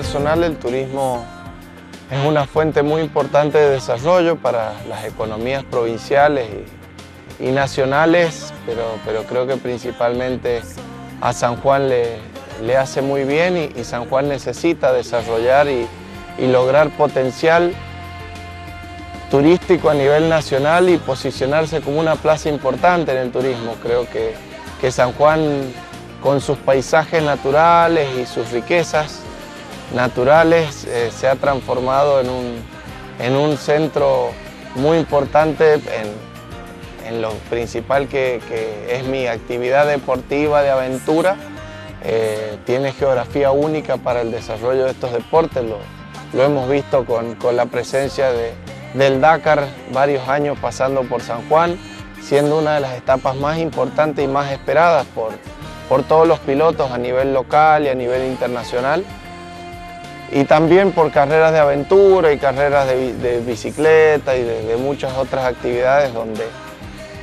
personal, el turismo es una fuente muy importante de desarrollo para las economías provinciales y, nacionales, pero, pero, creo que principalmente a San Juan le, le hace muy bien y, San Juan necesita desarrollar y, y lograr potencial turístico a nivel nacional y posicionarse como una plaza importante en el turismo. Creo que, que San Juan, con sus paisajes naturales y sus riquezas naturales, eh, se ha transformado en un, en un, centro muy importante en, lo principal que, es mi actividad deportiva de aventura. Eh, tiene geografía única para el desarrollo de estos deportes, lo, lo hemos visto con, con la presencia de, del Dakar varios años pasando por San Juan, siendo una de las etapas más importantes y más esperadas por, por todos los pilotos a nivel local y a nivel internacional. Y también por carreras de aventura y carreras de, bicicleta y de, muchas otras actividades donde,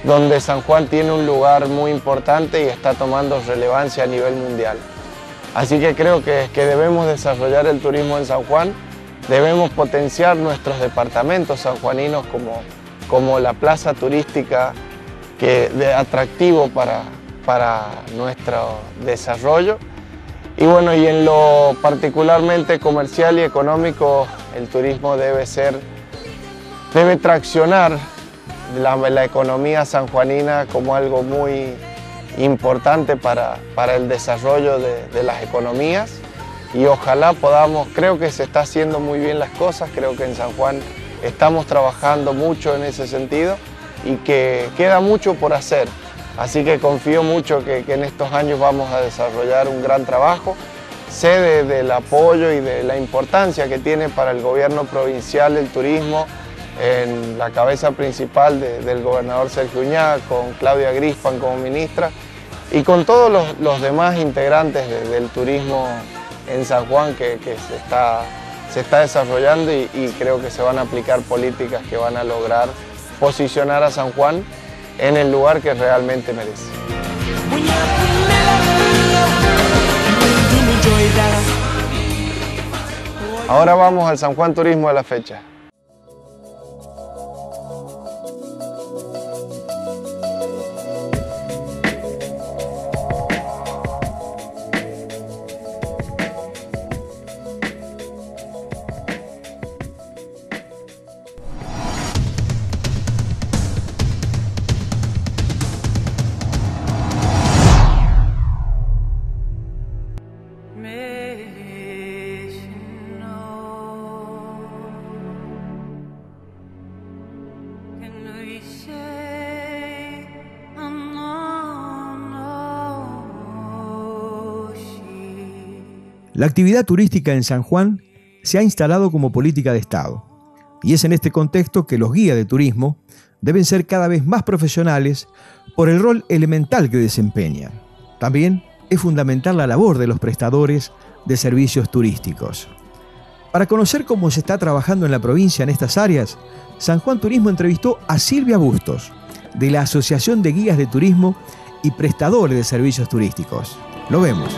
donde San Juan tiene un lugar muy importante y está tomando relevancia a nivel mundial. Así que creo que, que debemos desarrollar el turismo en San Juan Debemos potenciar nuestros departamentos sanjuaninos como, como la plaza turística que, de atractivo para, para nuestro desarrollo. Y bueno, y en lo particularmente comercial y económico, el turismo debe ser, debe traccionar la, economía sanjuanina como algo muy importante para, para el desarrollo de, de las economías y ojalá podamos, creo que se está haciendo muy bien las cosas, creo que en San Juan estamos trabajando mucho en ese sentido y que queda mucho por hacer. Así que confío mucho que, en estos años vamos a desarrollar un gran trabajo. Sé del apoyo y de la importancia que tiene para el gobierno provincial el turismo en la cabeza principal del gobernador Sergio Uñá, con Claudia Grispan como ministra y con todos los, demás integrantes del turismo en San Juan que, se, está, se está desarrollando y, y creo que se van a aplicar políticas que van a lograr posicionar a San Juan en el lugar que realmente merece. Ahora vamos al San Juan Turismo de la fecha. La actividad turística en San Juan se ha instalado como política de Estado, y es en este contexto que los guías de turismo deben ser cada vez más profesionales por el rol elemental que desempeñan. También es fundamental la labor de los prestadores de servicios turísticos. Para conocer cómo se está trabajando en la provincia en estas áreas, San Juan Turismo entrevistó a Silvia Bustos, de la Asociación de Guías de Turismo y Prestadores de Servicios Turísticos. Lo vemos.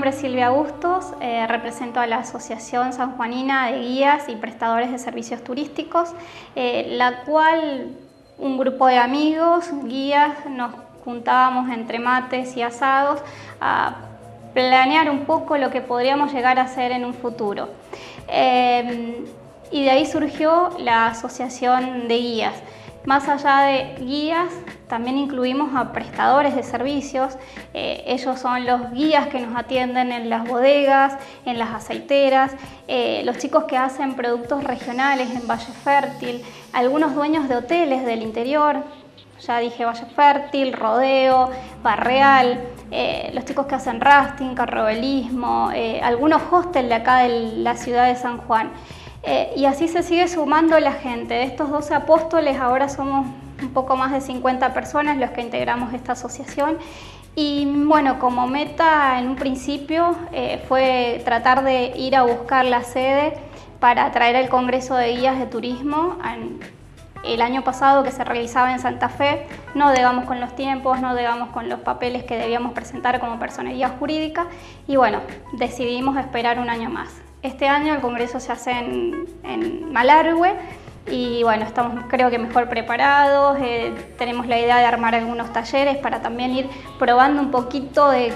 Nombre es Silvia Bustos, eh, represento a la Asociación Sanjuanina de Guías y Prestadores de Servicios Turísticos, eh, la cual un grupo de amigos, guías, nos juntábamos entre mates y asados a planear un poco lo que podríamos llegar a hacer en un futuro. Eh, y de ahí surgió la Asociación de Guías. Más allá de guías, también incluimos a prestadores de servicios. Eh, ellos son los guías que nos atienden en las bodegas, en las aceiteras, eh, los chicos que hacen productos regionales en Valle Fértil, algunos dueños de hoteles del interior, ya dije Valle Fértil, Rodeo, Barreal, eh, los chicos que hacen rafting, carrobelismo, algunos hostels de acá de la ciudad de San Juan. Eh, y así se sigue sumando la gente. De estos 12 apóstoles ahora somos un poco más de 50 personas los que integramos esta asociación Y bueno, como meta en un principio eh, fue tratar de ir a buscar la sede para traer el Congreso de Guías de Turismo el año pasado que se realizaba en Santa Fe. No debamos con los tiempos, no debamos con los papeles que debíamos presentar como personería jurídica y bueno, decidimos esperar un año más. Este año el Congreso se hace en, en Malargüe y bueno, estamos creo que mejor preparados, eh, tenemos la idea de armar algunos talleres para también ir probando un poquito de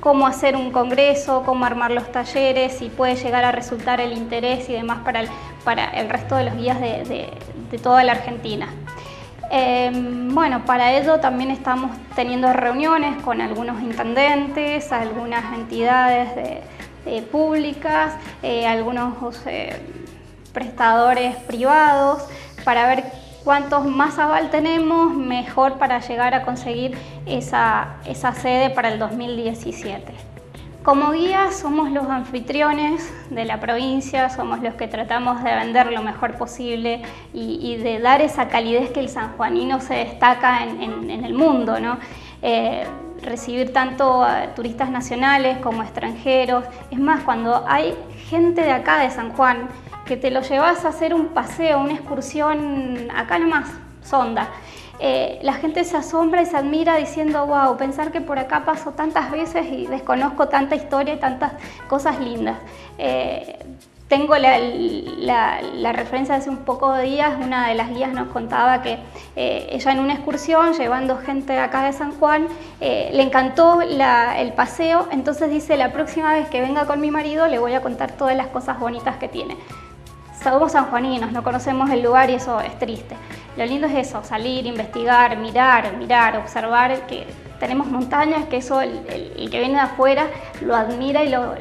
cómo hacer un congreso, cómo armar los talleres, si puede llegar a resultar el interés y demás para el, para el resto de los guías de, toda la Argentina. Em, bueno, para ello también estamos teniendo reuniones con algunos intendentes, algunas entidades públicas, eh, algunos eh, prestadores privados para ver cuantos más aval tenemos, mejor para llegar a conseguir esa, esa sede para el 2017. Como guía somos los anfitriones de la provincia, somos los que tratamos de vender lo mejor posible y, de dar esa calidez que el sanjuanino se destaca en, el mundo. ¿no? Eh, recibir tanto a turistas nacionales como extranjeros. Es más, cuando hay gente de acá de San Juan que te lo llevas a hacer un paseo, una excursión acá nomás, Sonda. Eh, la gente se asombra y se admira diciendo, wow, pensar que por acá paso tantas veces y desconozco tanta historia y tantas cosas lindas. Eh, tengo la, referencia de hace un poco de días, una de las guías nos contaba que eh, ella en una excursión, llevando gente acá de San Juan, le encantó el paseo, entonces dice, la próxima vez que venga con mi marido le voy a contar todas las cosas bonitas que tiene somos sanjuaninos, no conocemos el lugar y eso es triste. Lo lindo es eso, salir, investigar, mirar, mirar, observar que tenemos montañas, que eso el, que viene de afuera lo admira y lo,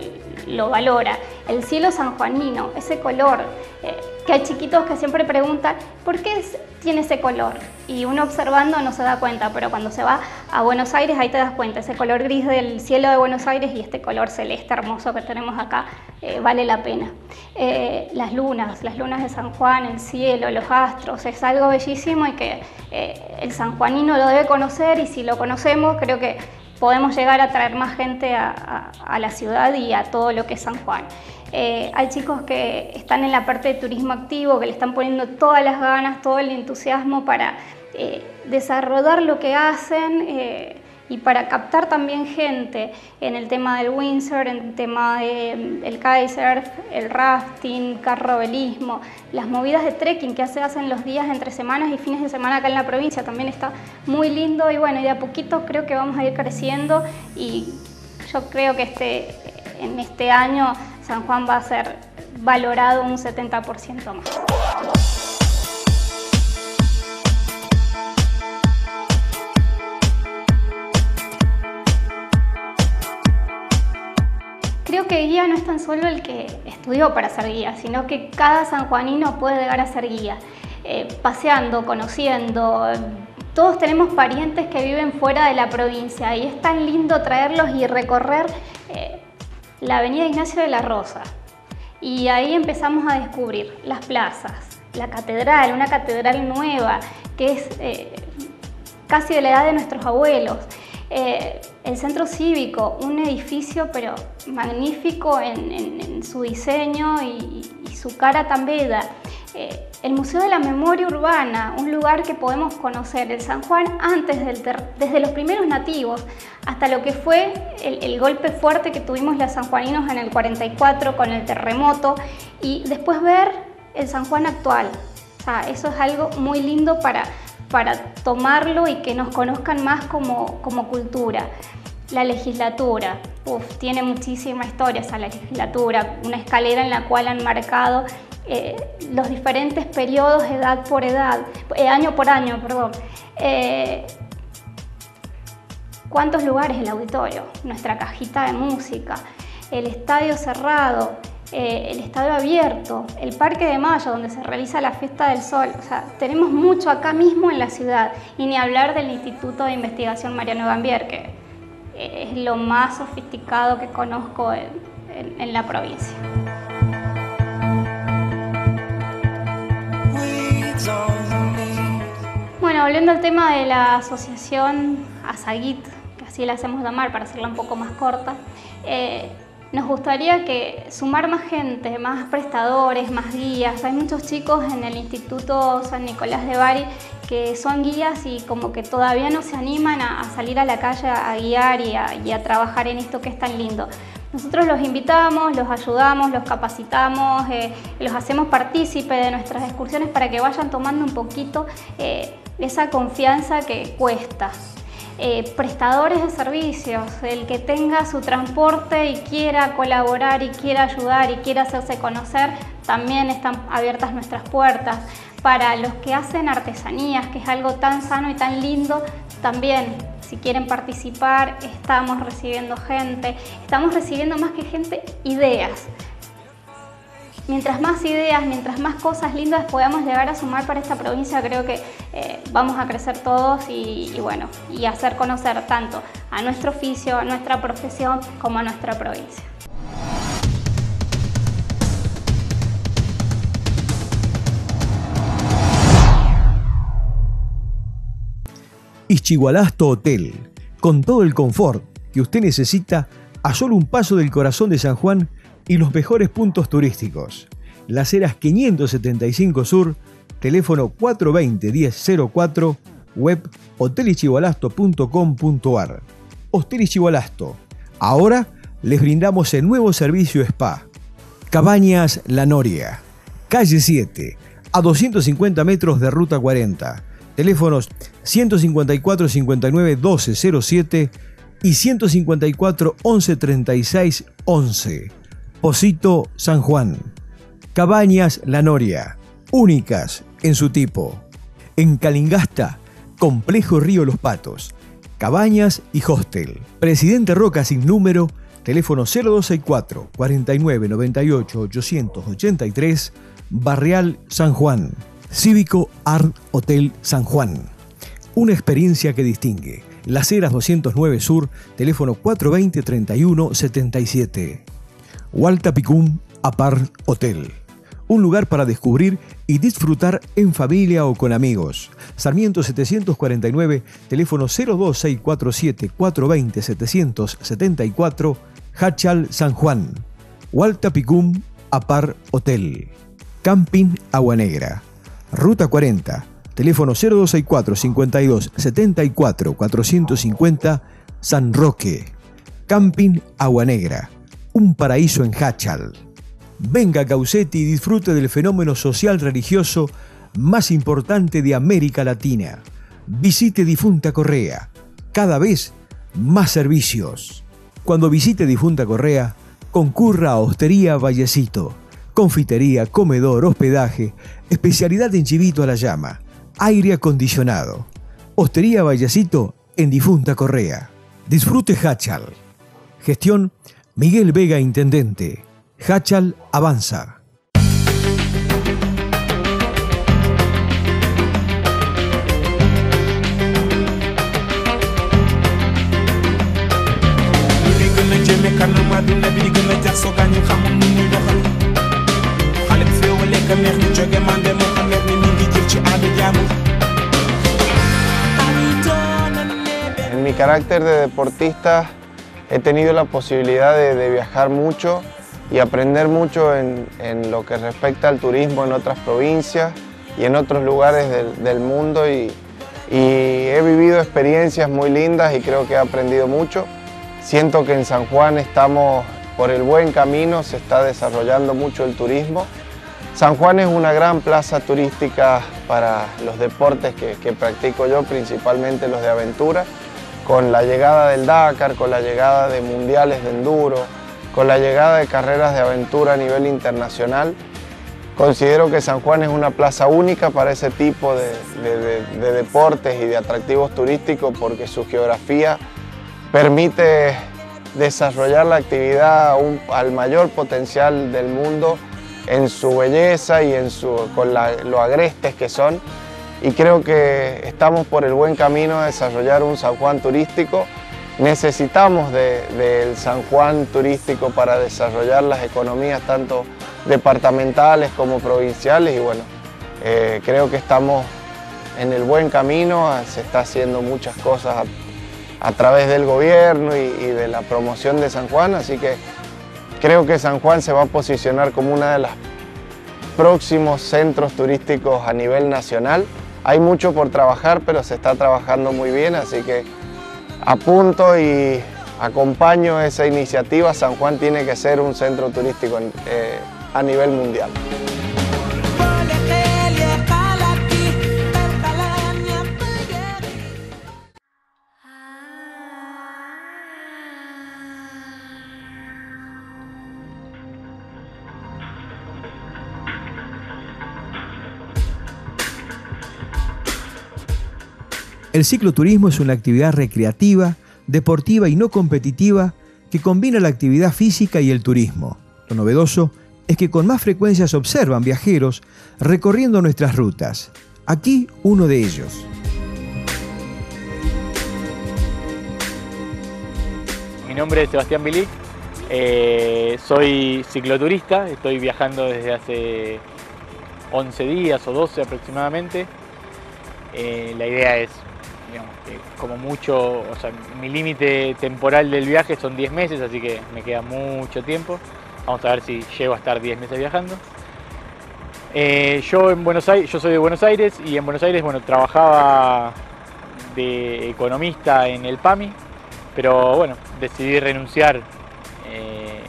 valora. El cielo sanjuanino, ese color, eh, que hay chiquitos que siempre preguntan, ¿por qué tiene ese color? Y uno observando no se da cuenta, pero cuando se va a Buenos Aires ahí te das cuenta, ese color gris del cielo de Buenos Aires y este color celeste hermoso que tenemos acá eh, vale la pena. Eh, las lunas, las lunas de San Juan, el cielo, los astros, es algo bellísimo y que el sanjuanino lo debe conocer y si lo conocemos creo que podemos llegar a traer más gente a, la ciudad y a todo lo que es San Juan. Eh, hay chicos que están en la parte de turismo activo, que le están poniendo todas las ganas, todo el entusiasmo para eh, desarrollar lo que hacen eh, y para captar también gente en el tema del Windsor, en el tema del Kaiser, el rafting, carrobelismo, las movidas de trekking que se hacen los días entre semanas y fines de semana acá en la provincia también está muy lindo y bueno, y de a poquito creo que vamos a ir creciendo y yo creo que este, en este año San Juan va a ser valorado un 70% más. Que guía no es tan solo el que estudió para ser guía, sino que cada sanjuanino puede llegar a ser guía, eh, paseando, conociendo. Todos tenemos parientes que viven fuera de la provincia y es tan lindo traerlos y recorrer eh, la avenida Ignacio de la Rosa. Y ahí empezamos a descubrir las plazas, la catedral, una catedral nueva que es eh, casi de la edad de nuestros abuelos. El centro cívico, un edificio pero magnífico en, su diseño y, su cara tan bella. Eh, el Museo de la Memoria Urbana, un lugar que podemos conocer, el San Juan antes del desde los primeros nativos hasta lo que fue el, golpe fuerte que tuvimos los sanjuaninos en el 44 con el terremoto y después ver el San Juan actual. O sea, eso es algo muy lindo para, para tomarlo y que nos conozcan más como, como cultura. La legislatura, Uf, tiene muchísima historia esa legislatura, una escalera en la cual han marcado eh, los diferentes periodos edad por edad, eh, año por año, perdón. Eh, ¿Cuántos lugares el auditorio? Nuestra cajita de música, el estadio cerrado, el estadio abierto, el Parque de Mayo, donde se realiza la Fiesta del Sol. O sea, tenemos mucho acá mismo en la ciudad. Y ni hablar del Instituto de Investigación Mariano Gambier, que es lo más sofisticado que conozco en la provincia. Bueno, volviendo al tema de la asociación ASAGIT, que así la hacemos llamar para hacerla un poco más corta, eh, nos gustaría que sumar más gente, más prestadores, más guías. Hay muchos chicos en el Instituto San Nicolás de Bari que son guías y como que todavía no se animan a, salir a la calle a guiar y a, trabajar en esto que es tan lindo. Nosotros los invitamos, los ayudamos, los capacitamos, eh, los hacemos partícipe de nuestras excursiones para que vayan tomando un poquito eh, esa confianza que cuesta. Eh, prestadores de servicios, el que tenga su transporte y quiera colaborar y quiera ayudar y quiera hacerse conocer, también están abiertas nuestras puertas. Para los que hacen artesanías, que es algo tan sano y tan lindo, también si quieren participar, estamos recibiendo gente, estamos recibiendo más que gente, ideas mientras más ideas, mientras más cosas lindas podamos llegar a sumar para esta provincia, creo que eh, vamos a crecer todos y, bueno, y hacer conocer tanto a nuestro oficio, a nuestra profesión, como a nuestra provincia. Ischigualasto Hotel, con todo el confort que usted necesita a solo un paso del corazón de San Juan y los mejores puntos turísticos. Las eras 575 Sur, teléfono 420-1004, web hotelichigualasto.com.ar. Hotel Ahora les brindamos el nuevo servicio spa. Cabañas La Noria, calle 7, a 250 metros de ruta 40. Teléfonos 154 59 1207 y 154 11 36 11. Esposito San Juan. Cabañas La Noria, únicas en su tipo. En Calingasta, Complejo Río Los Patos, Cabañas y Hostel. Presidente Roca sin número, teléfono 0264 4998 883, Barreal San Juan. Cívico Art Hotel San Juan. Una experiencia que distingue. Las Heras 209 Sur, teléfono 420 31 77. Waltapicum Apart Hotel. Un lugar para descubrir y disfrutar en familia o con amigos. Sarmiento 749, teléfono 02647 420 774, Hachal, San Juan. Waltapicum Apar Hotel. Camping Agua Negra. Ruta 40. Teléfono 0264 52 74 450 San Roque. Camping Agua Negra un paraíso en Hachal. Venga a Causetti y disfrute del fenómeno social religioso más importante de América Latina. Visite Difunta Correa. Cada vez más servicios. Cuando visite Difunta Correa, concurra a Hostería Vallecito. Confitería, comedor, hospedaje, especialidad en chivito a la llama, aire acondicionado. Hostería Vallecito en Difunta Correa. Disfrute Hachal. Gestión Miguel Vega, Intendente. Hachal avanza. En mi carácter de deportista he tenido la posibilidad de, viajar mucho y aprender mucho en, lo que respecta al turismo en otras provincias y en otros lugares del, mundo y, he vivido experiencias muy lindas y creo que he aprendido mucho. Siento que en San Juan estamos por el buen camino, se está desarrollando mucho el turismo. San Juan es una gran plaza turística para los deportes que, practico yo, principalmente los de aventura con la llegada del Dakar, con la llegada de mundiales de enduro, con la llegada de carreras de aventura a nivel internacional. Considero que San Juan es una plaza única para ese tipo de, deportes y de atractivos turísticos porque su geografía permite desarrollar la actividad al mayor potencial del mundo en su belleza y en su, con lo agrestes que son y creo que estamos por el buen camino de desarrollar un San Juan turístico. Necesitamos del San Juan turístico para desarrollar las economías tanto departamentales como provinciales y bueno, eh, creo que estamos en el buen camino, se está haciendo muchas cosas a, través del gobierno y, y de la promoción de San Juan, así que creo que San Juan se va a posicionar como uno de los próximos centros turísticos a nivel nacional. Hay mucho por trabajar, pero se está trabajando muy bien, así que apunto y acompaño esa iniciativa. San Juan tiene que ser un centro turístico eh, a nivel mundial. El cicloturismo es una actividad recreativa, deportiva y no competitiva que combina la actividad física y el turismo. Lo novedoso es que con más frecuencia se observan viajeros recorriendo nuestras rutas. Aquí uno de ellos. Mi nombre es Sebastián Bilic, eh, soy cicloturista, estoy viajando desde hace 11 días o 12 aproximadamente. Eh, la idea es como mucho, o sea, mi límite temporal del viaje son 10 meses, así que me queda mucho tiempo. Vamos a ver si llego a estar 10 meses viajando. Eh, yo en Buenos Aires, yo soy de Buenos Aires y en Buenos Aires, bueno, trabajaba de economista en el PAMI, pero bueno, decidí renunciar eh,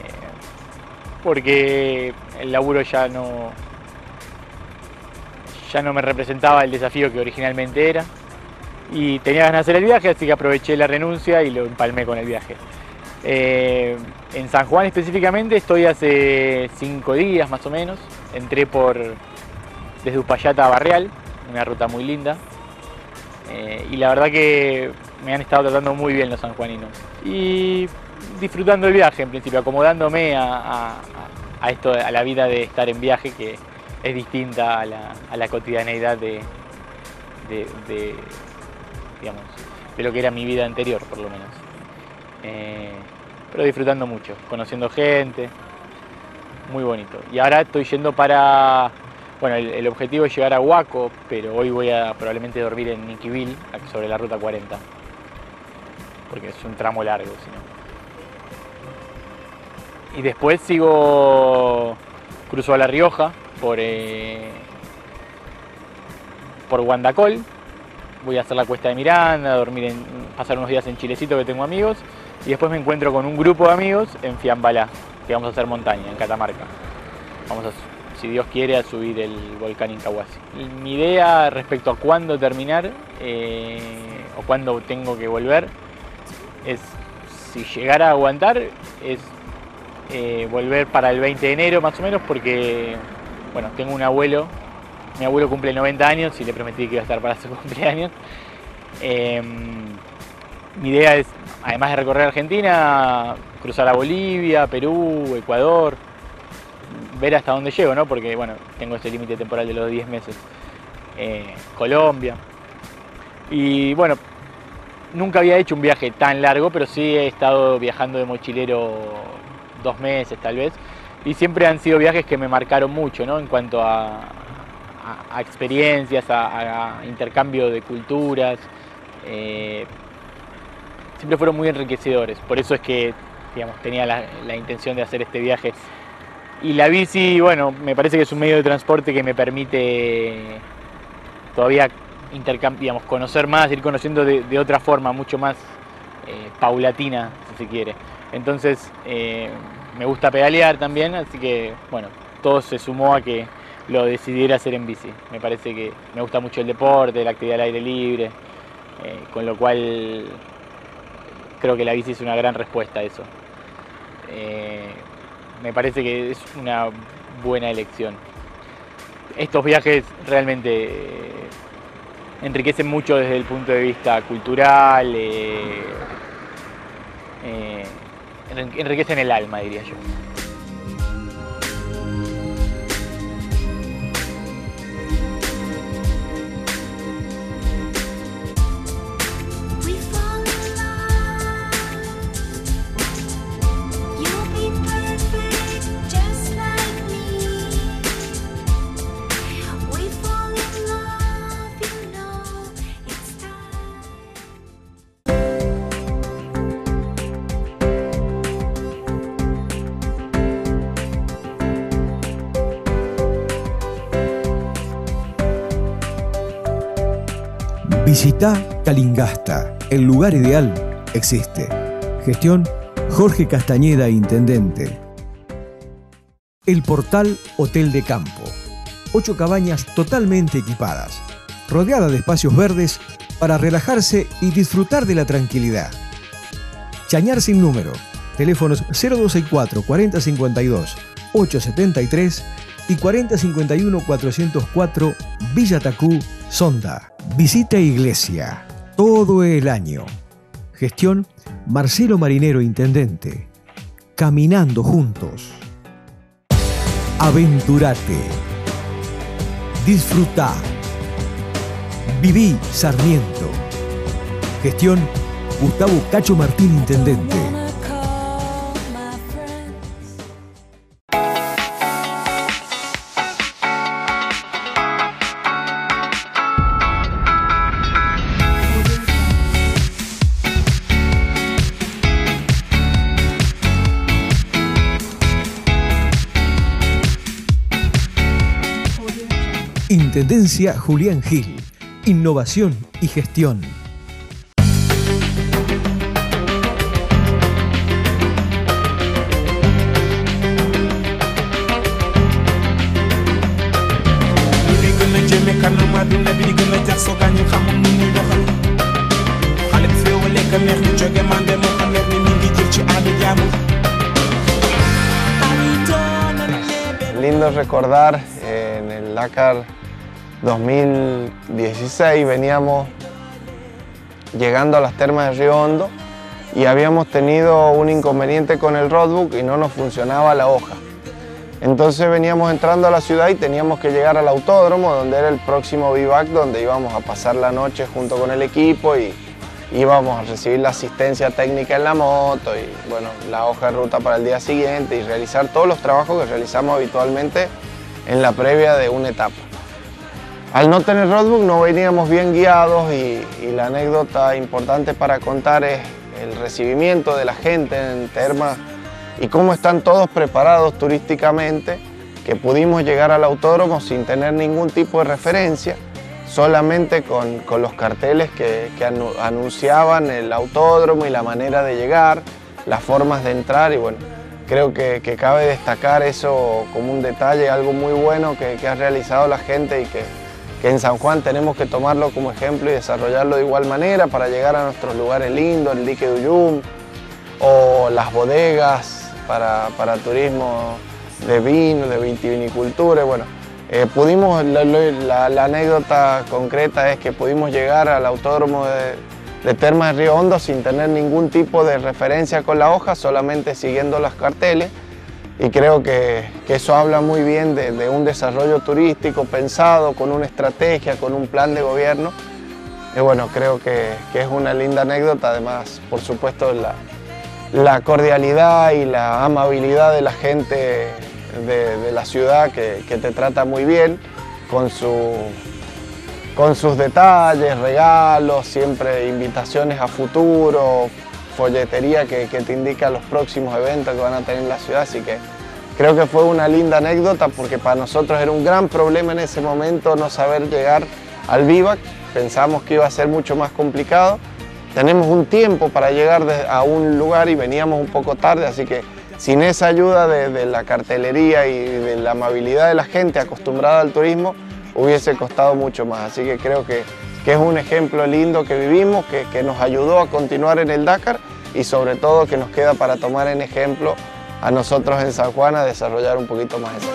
porque el laburo ya no ya no me representaba el desafío que originalmente era y tenía ganas de hacer el viaje, así que aproveché la renuncia y lo empalmé con el viaje. Eh, en San Juan específicamente estoy hace cinco días más o menos. Entré por desde Upayata a Barreal, una ruta muy linda. Eh, y la verdad que me han estado tratando muy bien los sanjuaninos. Y disfrutando el viaje en principio, acomodándome a, esto, a la vida de estar en viaje que es distinta a la, cotidianeidad de digamos, de lo que era mi vida anterior, por lo menos. Eh, pero disfrutando mucho, conociendo gente, muy bonito. Y ahora estoy yendo para, bueno, el, objetivo es llegar a Huaco, pero hoy voy a probablemente dormir en Niquivil, sobre la ruta 40, porque es un tramo largo, Y después sigo, cruzo a La Rioja por, eh, por Guandacol, voy a hacer la cuesta de Miranda, dormir en, pasar unos días en Chilecito que tengo amigos y después me encuentro con un grupo de amigos en Fiambalá, que vamos a hacer montaña, en Catamarca. Vamos a, si Dios quiere, a subir el volcán Incahuasi. Mi idea respecto a cuándo terminar eh, o cuándo tengo que volver es, si llegara a aguantar, es eh, volver para el 20 de enero más o menos porque, bueno, tengo un abuelo mi abuelo cumple 90 años y le prometí que iba a estar para su cumpleaños. Em, mi idea es, además de recorrer Argentina, cruzar a Bolivia, Perú, Ecuador, ver hasta dónde llego, ¿no? Porque, bueno, tengo ese límite temporal de los 10 meses. Eh, Colombia. Y bueno, nunca había hecho un viaje tan largo, pero sí he estado viajando de mochilero dos meses tal vez. Y siempre han sido viajes que me marcaron mucho, ¿no? En cuanto a, experiencias, a, intercambio de culturas. Eh, siempre fueron muy enriquecedores. Por eso es que digamos, tenía la, intención de hacer este viaje. Y la bici, bueno, me parece que es un medio de transporte que me permite todavía digamos, conocer más, ir conociendo de, otra forma, mucho más eh, paulatina, si se quiere. Entonces, eh, me gusta pedalear también, así que, bueno, todo se sumó a que lo decidiera hacer en bici. Me parece que me gusta mucho el deporte, la actividad al aire libre, eh, con lo cual creo que la bici es una gran respuesta a eso. Eh, me parece que es una buena elección. Estos viajes realmente eh, enriquecen mucho desde el punto de vista cultural, enriquecen el alma, diría yo. Visita Calingasta, el lugar ideal existe. Gestión Jorge Castañeda, Intendente. El portal Hotel de Campo. Ocho cabañas totalmente equipadas, rodeada de espacios verdes para relajarse y disfrutar de la tranquilidad. Chañar sin número. Teléfonos 0264 4052 873 y 4051 404 Villa Tacú, Sonda. Visita iglesia todo el año. Gestión Marcelo Marinero, Intendente. Caminando juntos. Aventurate. Disfruta. Viví Sarmiento. Gestión Gustavo Cacho Martín, Intendente. Intendencia Julián Gil. Innovación y gestión. Lindo recordar eh, en el Dakar 2016 veníamos llegando a las termas de Río Hondo y habíamos tenido un inconveniente con el roadbook y no nos funcionaba la hoja. Entonces veníamos entrando a la ciudad y teníamos que llegar al autódromo, donde era el próximo vivac, donde íbamos a pasar la noche junto con el equipo y íbamos a recibir la asistencia técnica en la moto y bueno, la hoja de ruta para el día siguiente y realizar todos los trabajos que realizamos habitualmente en la previa de una etapa. Al no tener roadbook no veníamos bien guiados y, la anécdota importante para contar es el recibimiento de la gente en Terma y cómo están todos preparados turísticamente, que pudimos llegar al autódromo sin tener ningún tipo de referencia, solamente con, los carteles que, anunciaban el autódromo y la manera de llegar, las formas de entrar y bueno, creo que, cabe destacar eso como un detalle, algo muy bueno que, que ha realizado la gente y que, en San Juan tenemos que tomarlo como ejemplo y desarrollarlo de igual manera para llegar a nuestros lugares lindos, el dique de o las bodegas para, turismo de vino, de vitivinicultura. Bueno, eh, pudimos, la, anécdota concreta es que pudimos llegar al autódromo de, de Termas de Río Hondo sin tener ningún tipo de referencia con la hoja, solamente siguiendo los carteles y creo que, eso habla muy bien de, un desarrollo turístico pensado con una estrategia, con un plan de gobierno. Y bueno, creo que, es una linda anécdota, además, por supuesto, la, cordialidad y la amabilidad de la gente de, la ciudad que, te trata muy bien, con, con sus detalles, regalos, siempre invitaciones a futuro, folletería que, te indica los próximos eventos que van a tener en la ciudad, así que creo que fue una linda anécdota porque para nosotros era un gran problema en ese momento no saber llegar al Vivac, pensamos que iba a ser mucho más complicado, tenemos un tiempo para llegar a un lugar y veníamos un poco tarde, así que sin esa ayuda de, la cartelería y de la amabilidad de la gente acostumbrada al turismo, hubiese costado mucho más. Así que creo que que es un ejemplo lindo que vivimos, que, nos ayudó a continuar en el Dakar y sobre todo que nos queda para tomar en ejemplo a nosotros en San Juan a desarrollar un poquito más esa.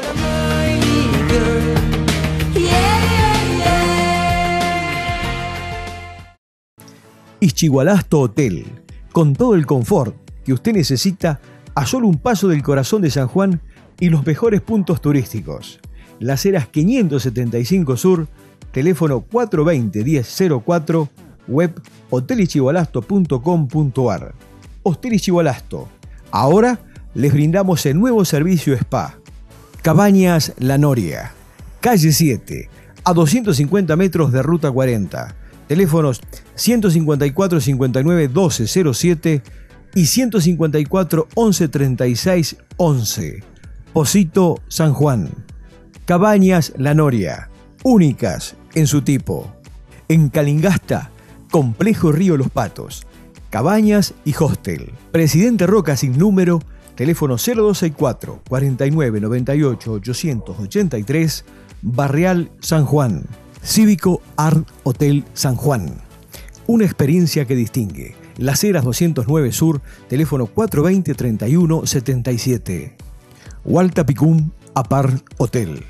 Ischigualasto Hotel, con todo el confort que usted necesita a solo un paso del corazón de San Juan y los mejores puntos turísticos. Las eras 575 Sur, teléfono 420-1004, web hotelichigualasto.com.ar. Hotel Ichigualasto. Ahora les brindamos el nuevo servicio spa. Cabañas La Noria, calle 7, a 250 metros de ruta 40. Teléfonos 154 59 12 07 y 154 11 36 11. Posito San Juan. Cabañas La Noria, únicas en su tipo. En Calingasta, Complejo Río Los Patos, Cabañas y Hostel. Presidente Roca sin número, teléfono 0264 49 98 883, Barrial San Juan. Cívico Art Hotel San Juan. Una experiencia que distingue. Las Heras 209 Sur, teléfono 420 31 77. Hualta Picum Apart Hotel.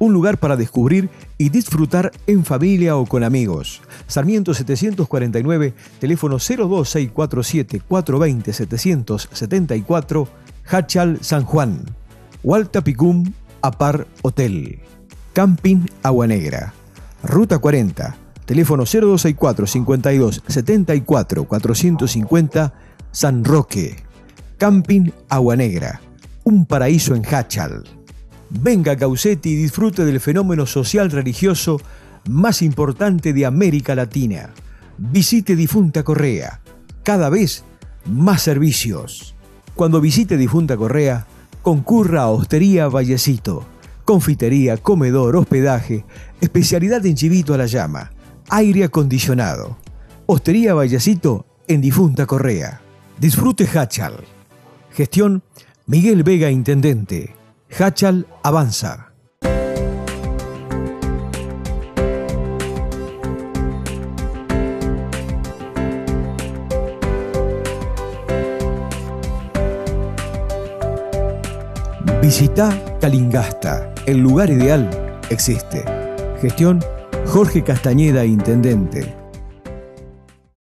Un lugar para descubrir y disfrutar en familia o con amigos. Sarmiento 749, teléfono 02647 420 774, Hachal San Juan. Hualta Picum Apar Hotel. Camping Agua Negra. Ruta 40, teléfono 0264 52 74 450, San Roque. Camping Agua Negra, un paraíso en Hachal. Venga Causetti y disfrute del fenómeno social religioso más importante de América Latina. Visite Difunta Correa, cada vez más servicios. Cuando visite Difunta Correa, concurra a Hostería Vallecito confitería, comedor, hospedaje, especialidad en chivito a la llama, aire acondicionado. Hostería Vallecito en Difunta Correa. Disfrute Hachal. Gestión Miguel Vega Intendente. Hachal avanza. Visita Calingasta. El lugar ideal existe. Gestión Jorge Castañeda, Intendente.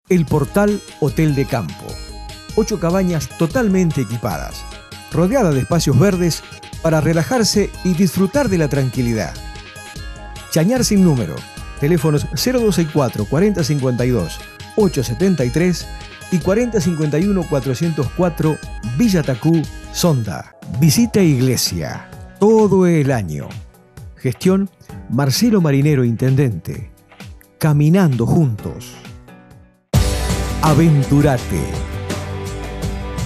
El portal Hotel de Campo. Ocho cabañas totalmente equipadas, rodeada de espacios verdes para relajarse y disfrutar de la tranquilidad. Chañar sin número. Teléfonos 0264 4052 873 y 4051 404 Villa Tacú, Sonda. Visita iglesia todo el año. Gestión Marcelo Marinero, Intendente. Caminando juntos. Aventurate.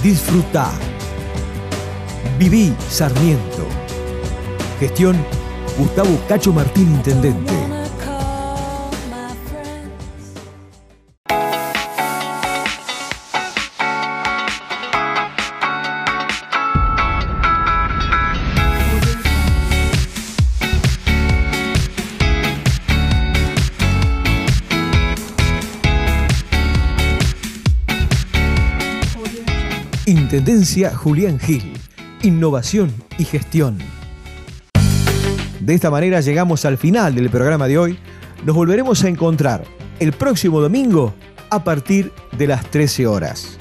Disfruta. Viví Sarmiento. Gestión Gustavo Cacho Martín, Intendente. Intendencia Julián Gil innovación y gestión. De esta manera llegamos al final del programa de hoy. Nos volveremos a encontrar el próximo domingo a partir de las 13 horas.